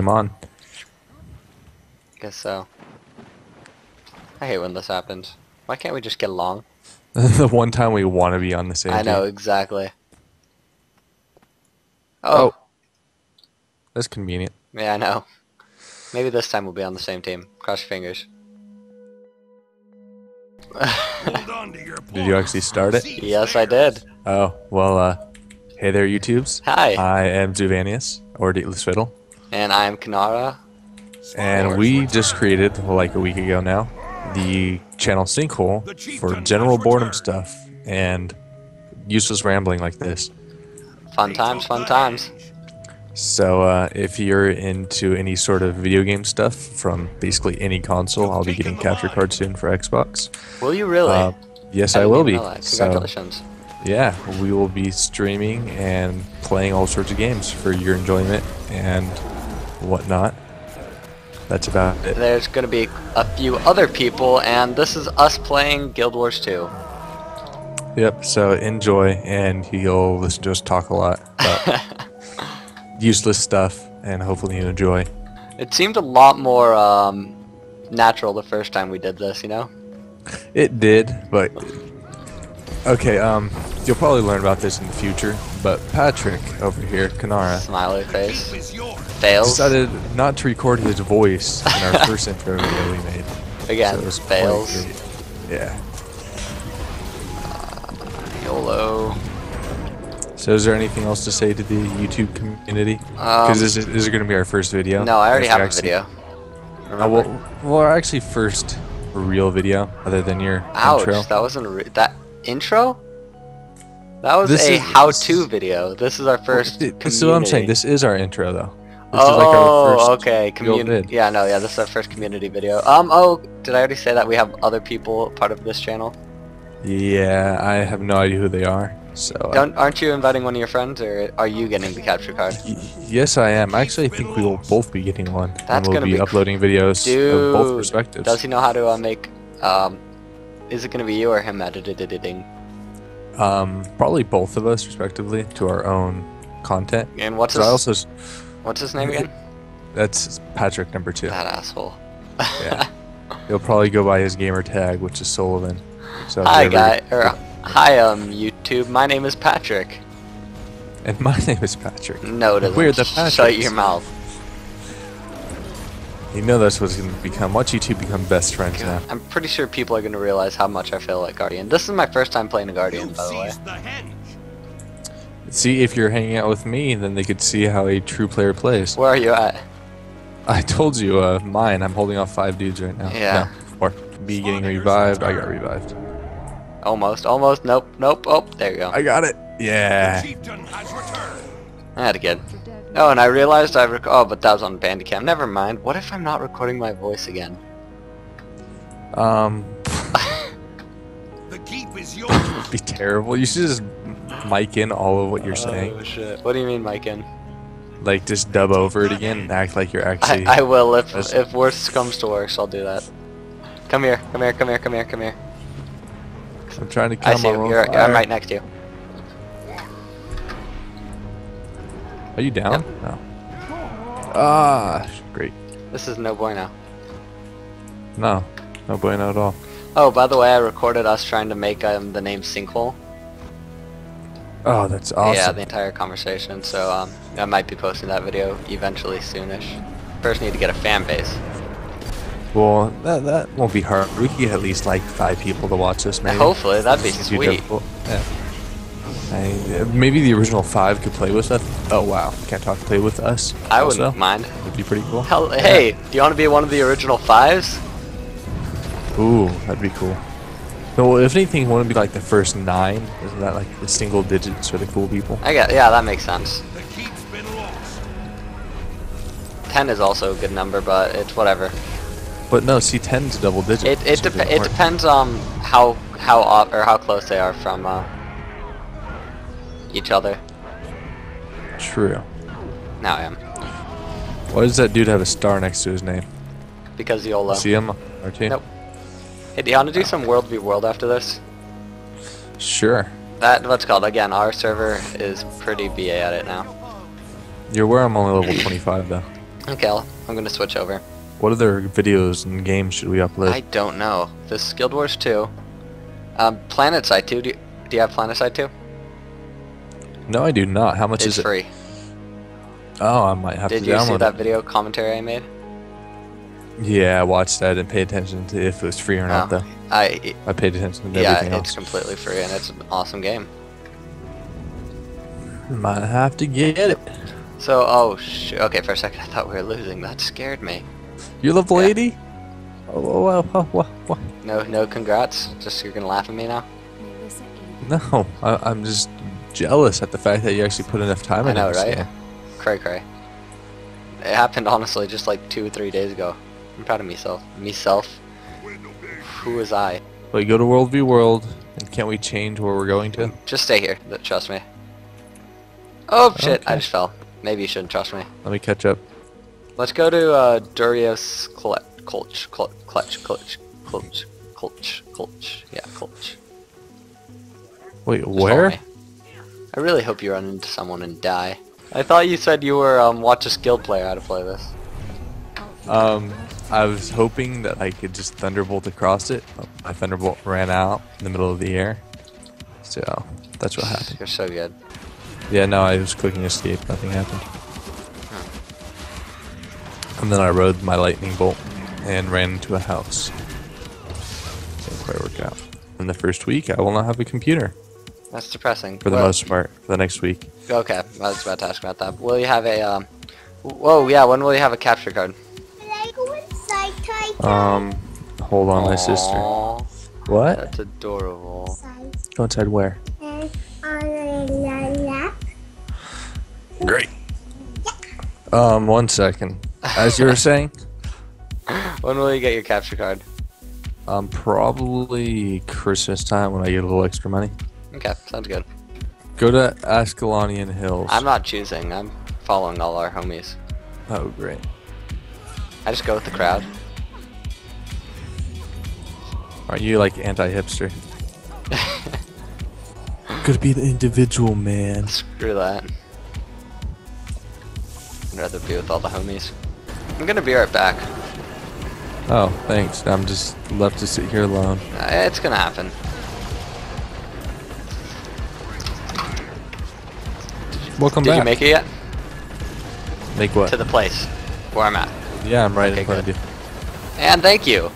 came on. Guess so. I hate when this happens. Why can't we just get along? the one time we want to be on the same. Team. I know team. exactly. Oh, Oh. That's convenient. yeah, I know. Maybe this time we'll be on the same team. Cross your fingers. Hold on your Did you actually start it? yes, I did. Oh well. uh Hey there, YouTubes. Hi, I am Zuvanius or Dateless Fiddle, and I'm Kanarra. and we just created like a week ago now the channel Sinkhole for general boredom stuff and useless rambling like this. Fun times, fun times. So uh, if you're into any sort of video game stuff from basically any console, I'll be getting capture card soon for Xbox. Will you really? Uh, yes, I didn't will be. know that. So Congratulations. yeah, we will be streaming and playing all sorts of games for your enjoyment and whatnot. That's about it. There's gonna be a few other people, and this is us playing Guild Wars 2. Yep. So enjoy, and you'll listen to us talk a lot about useless stuff, and hopefully you enjoy. It seemed a lot more um, natural the first time we did this, you know? It did, but okay. Um, you'll probably learn about this in the future. But Patrick over here, Kanarra, Smiley face. is yours. Fails. decided not to record his voice in our first intro video we made. Again, So it was quite fails. great. Yeah. YOLO. So is there anything else to say to the YouTube community? Um, Because this is, is going to be our first video. No, I already have we a video. Uh, well, well, our actually first real video, other than your Ouch, intro. that wasn't a re- that intro? That was This a is- how-to video. This is our first. Th- This is what I'm saying. This is our intro, though. This oh, is like our first okay. Community. Yeah, no, yeah. This is our first community video. Um. Oh, did I already say that we have other people part of this channel? Yeah, I have no idea who they are. So uh, Don't aren't you inviting one of your friends, or are you getting the capture card? yes, I am. Actually, I think we will both be getting one, and That's we'll gonna be, be uploading videos of both perspectives. Does he know how to uh, make? Um, is it gonna be you or him editing? Um, probably both of us, respectively, to our own content. And what's his I also what's his name again? that's Patrick number two. That asshole. Yeah. He'll probably go by his gamer tag, which is Sullivan. So Hi guy, or hi um YouTube. My name is Patrick. And my name is Patrick. No, it doesn't. We're the Patrick. Shut your mouth. You know that's what's going to become. Watch you two become best friends now. I'm pretty sure people are gonna realize how much I feel like Guardian. This is my first time playing a Guardian, You by the way. the. See, if you're hanging out with me, then they could see how a true player plays. Where are you at? I told you, uh, mine. I'm holding off five dudes right now. Yeah. No, four. B getting revived. I got revived. Almost, almost. Nope, nope. Oh, there you go. I got it. Yeah. Chieftain has returned. I had a good. Oh, and I realized I rec- oh, but that was on Bandicam. Never mind. What if I'm not recording my voice again? Um, The keep is yours. be terrible. You should just mic in all of what you're saying. Oh shit. What do you mean, Mike? Like just dub over it again and act like you're actually. I, I will if That's- if worst comes to worst. I'll do that. Come here, come here, come here, come here, come here. I'm trying to I come see you. You're, I'm right next to you. Are you down? No. Ah, great. This is no bueno. No, no bueno at all. Oh, by the way, I recorded us trying to make um, the name Sinkhole. Oh, that's awesome. Yeah, the entire conversation. So um, I might be posting that video eventually soonish. First, need to get a fan base. Well, that that won't be hard. We could get at least like five people to watch this. Maybe. Hopefully, that'd be sweet. Yeah. I, maybe the original five could play with us. Oh wow, can't talk. Play with us. I also. wouldn't mind. It'd be pretty cool. Hell, hey, do you want to be one of the original fives? Ooh, that'd be cool. No, well, if anything, wouldn't it be like the first nine? Isn't that like the single digits for the cool people? I get, yeah, that makes sense. The keep's been lost. Ten is also a good number, but it's whatever. But no, see, 10's double digit. It it, so dep- it depends on how how off or how close they are from uh, each other. True. Now I am Why does that dude have a star next to his name? because YOLO. See him, RT? Nope. Hey, do you want to do some World v World after this? Sure. That what's called again. Our server is pretty BA at it now. You're where I'm only level 25 though. Okay, I'll, I'm gonna switch over. What other videos and games should we upload? I don't know. This is Guild Wars 2. Um, PlanetSide 2. Do you, do you have PlanetSide 2? No, I do not. How much It's is it? free. Oh, I might have Did to download Did you download see it. that video commentary I made? Yeah, I watched that and paid attention to if it was free or not, No. though. I I paid attention to yeah, everything it's else. completely free and it's an awesome game. Might have to get it. So, oh, sh okay, for a second I thought we were losing. That scared me. You're level Yeah. 80? Oh, oh, oh, oh, oh, No, no, congrats. Just you're gonna laugh at me now. No, I, I'm just jealous at the fact that you actually put enough time I into know, right? game. Cray cray. It happened honestly just like two or three days ago. I'm proud of myself. Myself. Who was I? Wait, go to World v World, and can't we change where we're going to? Just stay here. Trust me. Oh shit! I just fell. Maybe you shouldn't trust me. Let me catch up. Let's go to uh, Durios Gulch, Clutch, Clutch, Clutch, Clutch, Clutch, Clutch, Clutch. Yeah, Clutch. Wait, Just where? Me. I really hope you run into someone and die. I thought you said you were um watch a skilled player how to play this. Um, I was hoping that I could just thunderbolt across it. but My thunderbolt ran out in the middle of the air, so that's what happened. You're so good. Yeah, no, I was clicking escape. Nothing happened. And then I rode my lightning bolt and ran into a house. Didn't quite work out. In the first week, I will not have a computer That's depressing. for the Well, most part. For the next week, Okay, I was about to ask about that. Will you have a um? Whoa, yeah. When will you have a capture card? um, hold on, my sister. What? That's adorable. Go inside where? Great. Um, one second. As you were saying, When will you get your capture card? um, probably Christmas time when I get a little extra money. Okay, sounds good. Go to Ascalonian Hills. I'm not choosing. I'm following all our homies. Oh, great. I just go with the crowd. Aren't you like anti-hipster? Gotta be the individual, man. Screw that. I'd rather be with all the homies. I'm gonna be right back. Oh, thanks. I'm just left to sit here alone. Uh, It's gonna happen. Welcome Did back. you make it yet? Make what? To the place where I'm at. yeah, I'm right Okay, in front good. of you. And thank you.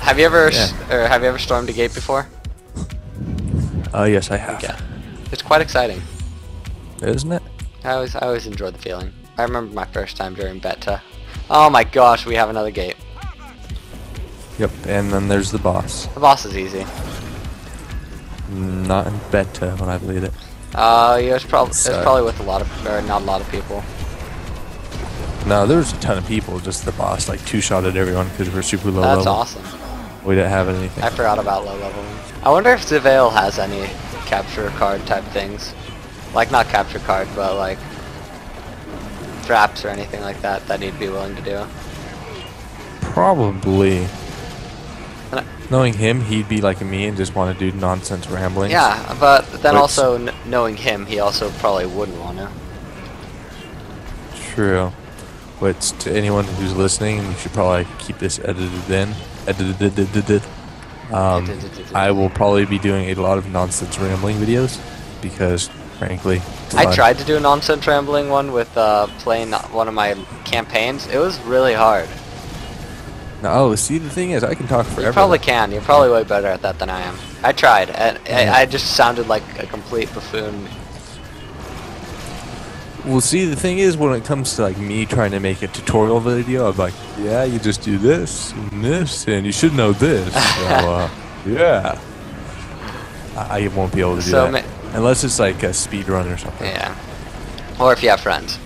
Have you ever Yeah. or have you ever stormed a gate before? Uh, yes, I have. Okay. It's quite exciting. Isn't it? I always I always enjoy the feeling. I remember my first time during beta. Oh my gosh, we have another gate. Yep. And then there's the boss. The boss is easy. Not in beta when I played it. Uh, yeah, it's probably it's probably with a lot of or not a lot of people. No, there was a ton of people. Just the boss like two-shotted everyone because we're super low That's level. That's awesome. We didn't have anything. I forgot about low level. I wonder if Zivale has any capture card type things. Like not capture card, but like traps or anything like that that he'd be willing to do. Probably. Knowing him, he'd be like me and just want to do nonsense rambling. Yeah, but then Which- also kn- knowing him, he also probably wouldn't want to. True. But to anyone who's listening, you should probably keep this edited in. Edited. Um, I will probably be doing a lot of nonsense rambling videos because, frankly, I fun. tried to do a nonsense rambling one with uh, playing one of my campaigns. It was really hard. No, oh, see, the thing is, I can talk forever. You probably can. You're probably way better at that than I am. I tried, and I, I just sounded like a complete buffoon. Well, see, the thing is, when it comes to like me trying to make a tutorial video, I'm like, yeah, you just do this and this, and you should know this. so, uh, yeah. I, I won't be able to do So that unless it's like a speed run or something. Yeah. Or if you have friends.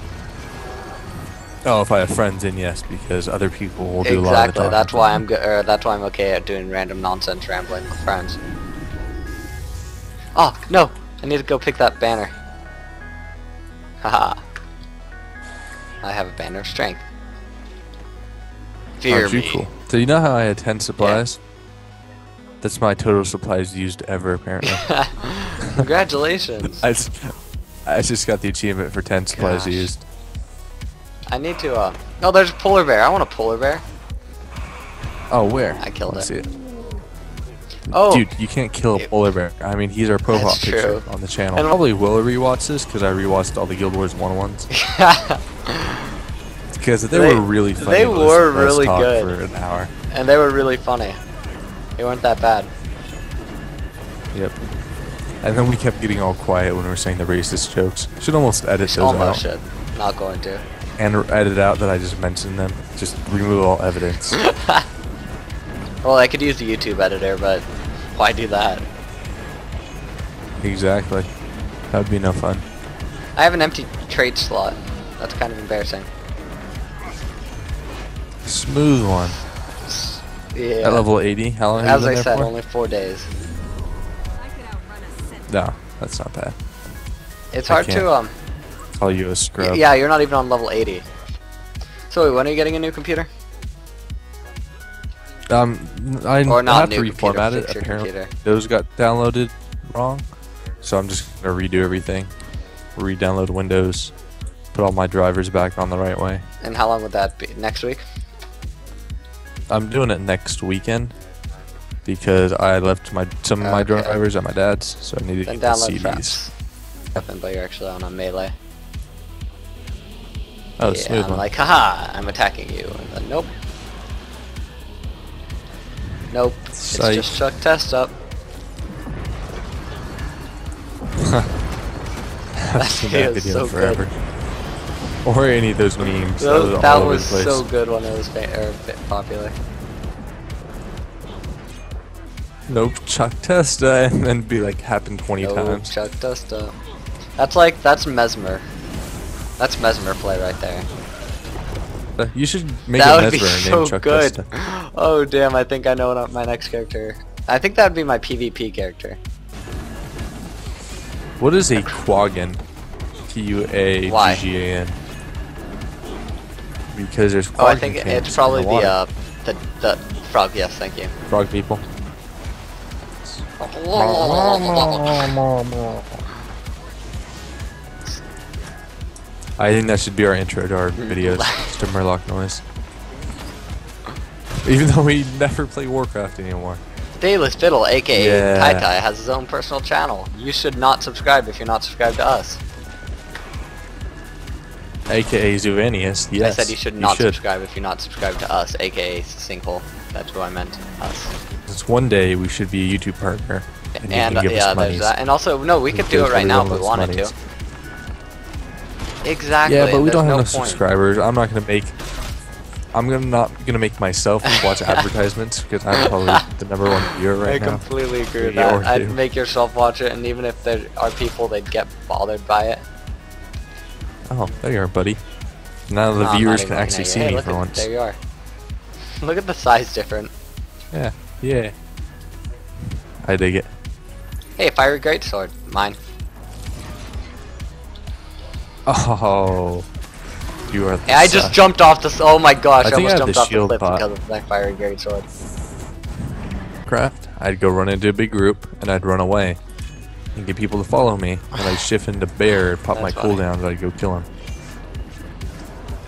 Oh, if I have friends, in yes, because other people will do a lot of Exactly. That's why I'm good. Or er, that's why I'm okay at doing random nonsense rambling with friends. Oh no! I need to go pick that banner. Haha. I have a banner of strength. Fear Aren't you me. cool? So you know how I had 10 supplies? That's my total supplies used ever, apparently. Congratulations. I, just, I just got the achievement for 10 supplies Gosh. used. I need to, uh... Oh, there's a polar bear. I want a polar bear. Oh, where? I killed Let's it. See it. Oh! Dude, you can't kill a polar bear. I mean, he's our profile That's picture true. on the channel. And- I probably will rewatch this because I rewatched all the Guild Wars 101s. Because they, They- were really funny. they were really good. For an hour. and they were really funny. They weren't that bad. Yep. And then we kept getting all quiet when we were saying the racist jokes. Should almost edit those Almost out. should. Not going to. And edit out that I just mentioned them. Just remove all evidence. Well, I could use the YouTube editor, but why do that? exactly. That would be no fun. I have an empty trade slot. That's kind of embarrassing. Smooth one. Yeah. At level 80, how long have As you I been there said, for? only four days. I could outrun a. No, that's not bad. It's I hard can't. to um. Call you a scrub. Yeah, you're not even on level 80. So wait, when are you getting a new computer? Um, I Or not have to computer, reformat it. Apparently, computer. those got downloaded wrong, so I'm just gonna redo everything, re-download Windows, put all my drivers back on the right way. And how long would that be? Next week? I'm doing it next weekend because I left my some of my Okay. drivers at my dad's, so I need to Then get the CDs. Happen, but you're actually on a melee. Oh, yeah, smooth I'm one. like, haha, I'm attacking you. And then, nope. Nope. Psych. It's just Chuck Testa. I've seen that video so good. forever. Or any of those memes. That, was all that the was so good when it was fa- er, popular. Nope, Chuck Testa, and then be like happened 20 No, times. Chuck Testa. That's like that's mesmer. That's mesmer play right there. Uh, You should make that a would be Mesmer so named Chuck good. Oh damn! I think I know what my next character. I think that would be my PvP character. What is a Quaggan? T U A? G G A N. Because there's Oh, I think it's probably the water. uh the the frog. Yes, thank you. frog people. I think that should be our intro to our videos. Just a Murloc noise. Even though we never play Warcraft anymore. Daily Fiddle, aka Yeah. Tai Tai, has his own personal channel. You should not subscribe if you're not subscribed to us. AKA Zuvanius. Yes. I said you should not subscribe if you're not subscribed to us, aka Sinkhole. That's who I meant. Us. It's one day we should be a YouTube partner. And, you And uh, yeah, us there's that. And also, no, we could do it right now if we wanted monies. to. Exactly. Yeah, but we don't have no enough point. subscribers. I'm not gonna make. I'm gonna not gonna make myself watch advertisements because I'm probably the number one viewer I right now. I completely agree with that. I'd two. make yourself watch it, and even if there are people that get bothered by it, Oh, there you are, buddy. Now the No, viewers can actually see. Hey, me for at- once. There you are. Look at the size difference. Yeah, yeah. I dig it. Hey, fiery greatsword, mine. Oh, you are. I just jumped off this. Oh my gosh! I I, think I almost the jumped off the cliff bot. because of my fiery greatsword. craft. I'd go run into a big group and I'd run away and get people to follow me. And I'd shift into bear, pop my funny. cooldown, and I'd go kill him.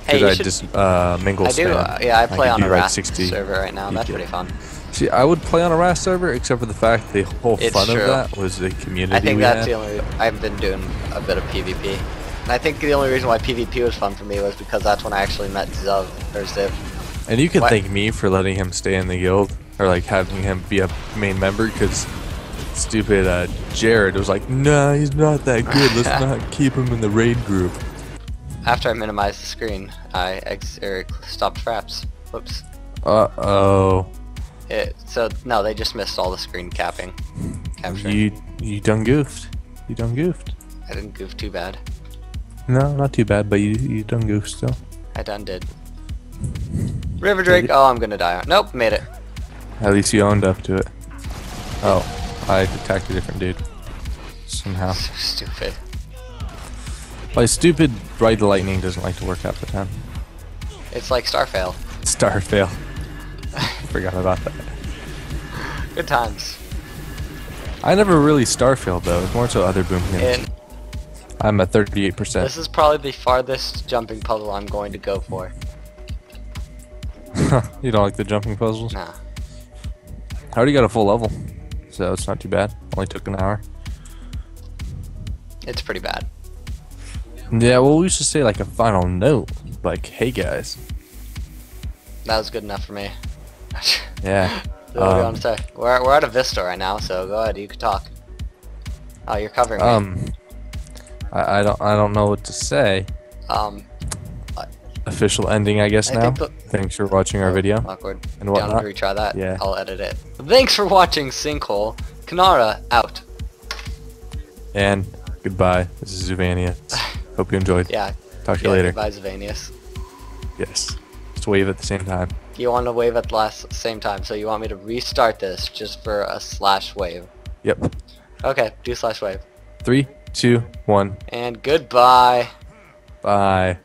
Hey, I'd should. just uh, mingle I do. Uh, yeah, I play could on a like Wrath 60 server right now. That's pretty fun. See, I would play on a RAS server, except for the fact the whole It's fun true. of that was the community. I think that's had. the only. I've been doing a bit of PvP. And I think the only reason why PvP was fun for me was because that's when I actually met Ziv or Ziv. And you can What? thank me for letting him stay in the guild, or like having him be a main member, because stupid uh, Jared was like, "Nah, he's not that good. Let's not keep him in the raid group." After I minimized the screen, I ex- er, stopped fraps. Whoops. Uh oh, It, so no, they just missed all the screen capping. Capturing. you you done goofed. You done goofed. I didn't goof too bad. No, not too bad, but you you done goofed still. I done did. River Drake. Oh, I'm gonna die. Nope, made it. At least you owned up to it. Oh, I attacked a different dude. Somehow. So stupid. My stupid bright lightning doesn't like to work half the time. It's like Starfail. Star fail. Forgot about that. Good times. I never really star failed though. It's more so other boom games. I'm at 38%. This is probably the farthest jumping puzzle I'm going to go for. you don't like the jumping puzzles? Nah. I already got a full level, so it's not too bad. Only took an hour. It's pretty bad. Yeah, well, we should say like a final note. Like, hey guys. That was good enough for me. Yeah. So what do you Um, want to say? We're, we're at a Vista right now, so go ahead, you can talk. Oh, you're covering me. I, I don't I don't know what to say. Um, Official ending, I guess I now. think Thanks for watching our oh, video. Awkward. and Down whatnot. to retry that. Yeah. I'll edit it. Thanks for watching Sinkhole. Kanarra out. And goodbye. This is Zuvania. Hope you enjoyed. Yeah. Talk to you later. Goodbye, Zuvanius. Yes. Let's wave at the same time. You want to wave at the last same time, so you want me to restart this just for a slash wave. Yep. Okay, do slash wave. Three, two, one. And goodbye. Bye.